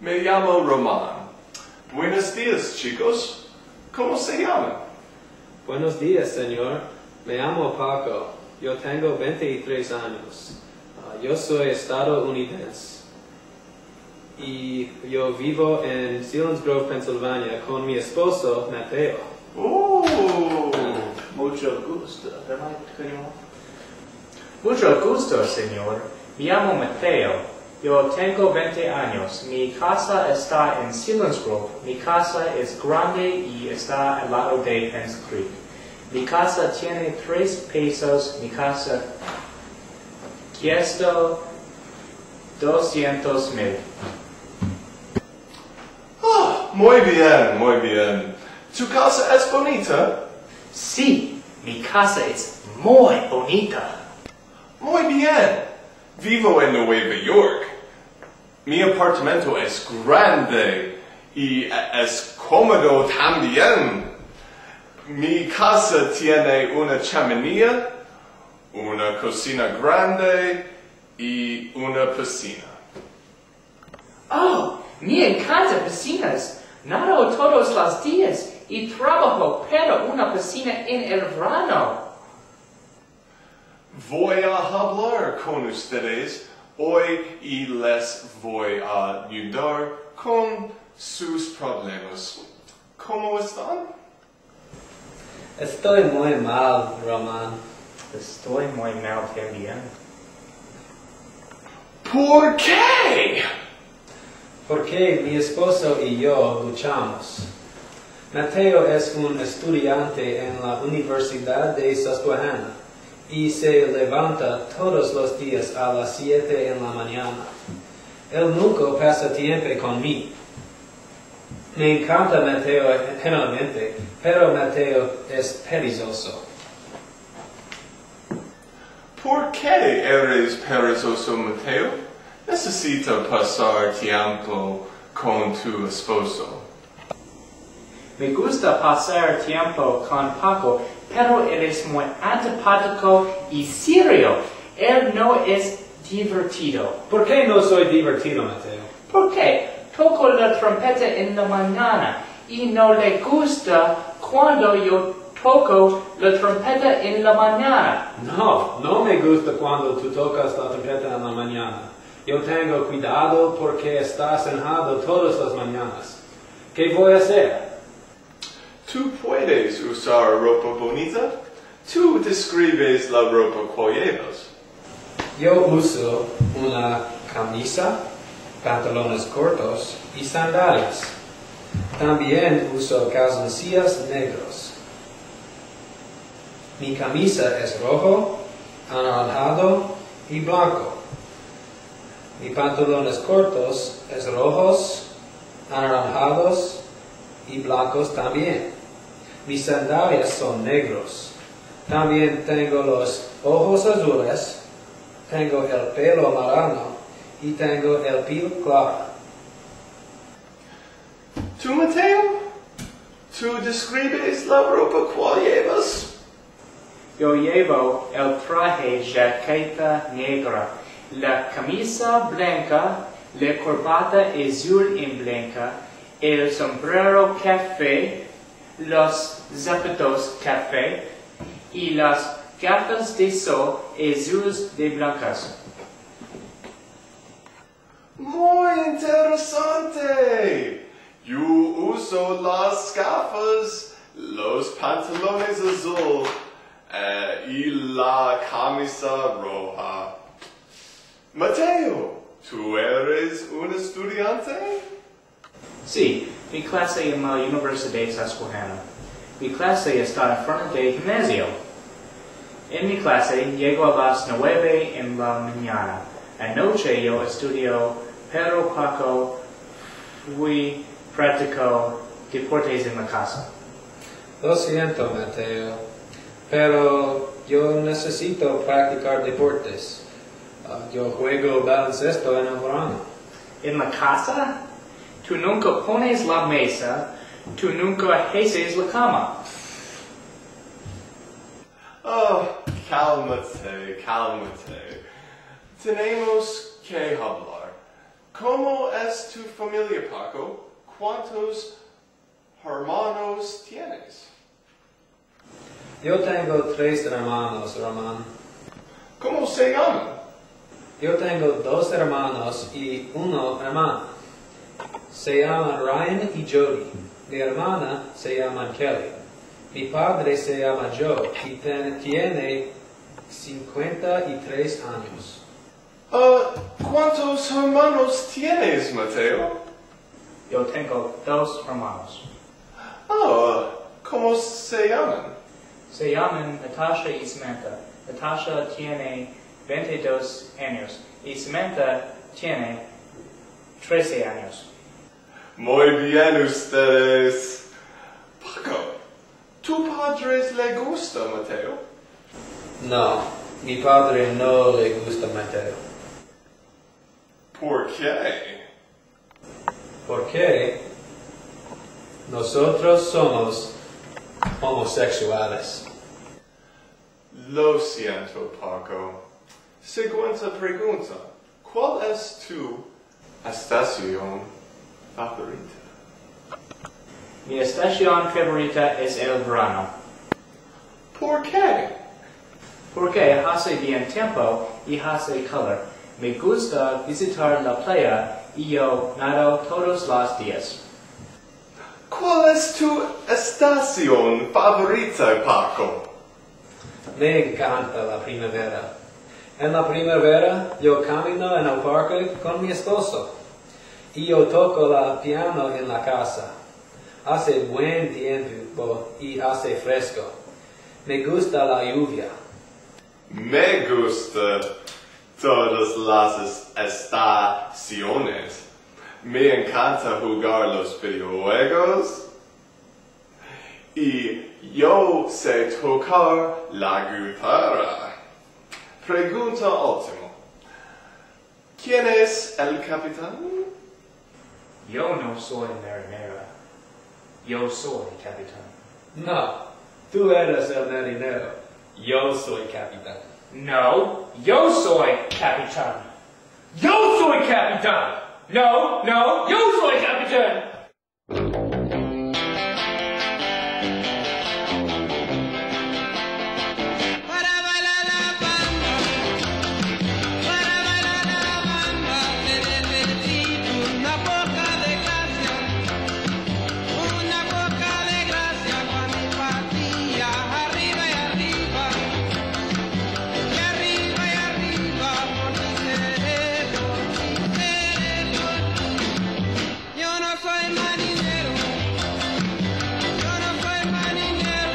Me llamo Roman. Buenos días, chicos. ¿Cómo se llaman? Buenos días, señor. Me llamo Paco. Yo tengo 23 años. Ah, yo soy estadounidense. Y yo vivo en Selinsgrove, Pennsylvania, con mi esposo, Mateo. Oh, Mucho gusto. Mucho gusto, señor. Me llamo Mateo. Yo tengo 20 años. Mi casa está en Selinsgrove. Mi casa es grande y está al lado de Penns Creek. Mi casa tiene tres pesos. Mi casa cuesta 200 mil. Ah, muy bien, muy bien. ¿Tu casa es bonita? Sí, mi casa es muy bonita. Muy bien. Vivo en Nueva York. mi apartamento es grande y es cómodo también. Mi casa tiene una chimenea, una cocina grande y una piscina. Oh, mi encanta piscinas. Nado todos los días y trabajo para una piscina en el verano. Voy a hablar con ustedes hoy y les voy a ayudar con sus problemas. ¿Cómo están? Estoy muy mal, Roman. Estoy muy mal también. ¿Por qué? Porque mi esposo y yo luchamos. Mateo es un estudiante en la Universidad de Susquehanna y se levanta todos los días a las 7 en la mañana. Él nunca pasa tiempo conmigo. Me encanta Mateo generalmente, pero Mateo es perezoso. ¿Por qué eres perezoso, Mateo? Necesito pasar tiempo con tu esposo. Me gusta pasar tiempo con Paco, pero él es muy antipático y serio. Él no es divertido. ¿Por qué no soy divertido, Mateo? ¿Por qué? Toco la trompeta en la mañana y no le gusta cuando yo toco la trompeta en la mañana. No, no me gusta cuando tú tocas la trompeta en la mañana. Yo tengo cuidado porque estás enojado todas las mañanas. ¿Qué voy a hacer? ¿Tú puedes usar ropa bonita? Tú describes la ropa que llevas. Yo uso una camisa, pantalones cortos y sandalias. También uso calzoncillos negros. Mi camisa es rojo, anaranjado y blanco. Mi pantalones cortos es rojos, anaranjados y blancos también. Mis sandalias son negros. También tengo los ojos azules, tengo el pelo marrano y tengo el piel claro. ¿Tú, Mateo? ¿Tú describes la ropa que llevas? Yo llevo el traje jaqueta negra, la camisa blanca, la corbata azul en blanca, el sombrero café, los zapatos café y las gafas de sol azules de blancas. Muy interesante. Yo uso las gafas, los pantalones azul eh, y la camisa roja. Mateo, ¿tú eres un estudiante? Sí, mi clase en la Universidad de Susquehanna. Mi clase está en frente del gimnasio. En mi clase llego a las nueve en la mañana. Anoche yo estudio, pero Paco fui practico deportes en la casa. Lo siento, Mateo, pero yo necesito practicar deportes. Ah, yo juego baloncesto en el verano. En la casa, tú nunca pones la mesa, tú nunca haces la cama. Oh, cálmate, cálmate. Tenemos que hablar. ¿Cómo es tu familia, Paco? ¿Cuántos hermanos tienes? Yo tengo tres hermanos, Román. ¿Cómo se llaman? Yo tengo dos hermanos y una hermana. se llaman Ryan y Jody. Mi hermana se llama Kelly. Mi padre se llama Joe y ten, tiene 53 años. Uh, ¿Cuántos hermanos tienes, Mateo? Yo tengo dos hermanos. Oh, ¿cómo se llaman? Se llaman Natasha y Samantha. Natasha tiene 22 años y Samantha tiene 13 años. Muy bien ustedes. Paco, tu padres le gusta Mateo? No, mi padre no le gusta Mateo. ¿Por qué? Porque nosotros somos homosexuales. Lo siento, Paco. Siguiente pregunta. ¿Cuál es tu estación favorita. Mia estación favorita es el verano. Por qué? Porque hace bien tiempo y hace calor. Me gusta visitar la playa y yo nado todos los días. ¿Cuál es tu estación favorita, Paco? Me encanta la primavera. En la primavera yo camino en el parque con mi esposo. Y yo toco la piano en la casa. Hace buen tiempo y hace fresco. Me gusta la lluvia. Me gusta todas las estaciones. Me encanta jugar los videojuegos. Y yo sé tocar la guitarra. Pregunta última. ¿Quién es el capitán? Yo no soy marinero. Yo soy capitán. No, tú eres el marinero. Yo soy capitán. No, yo soy capitán. Yo soy capitán. No, no, yo soy capitán.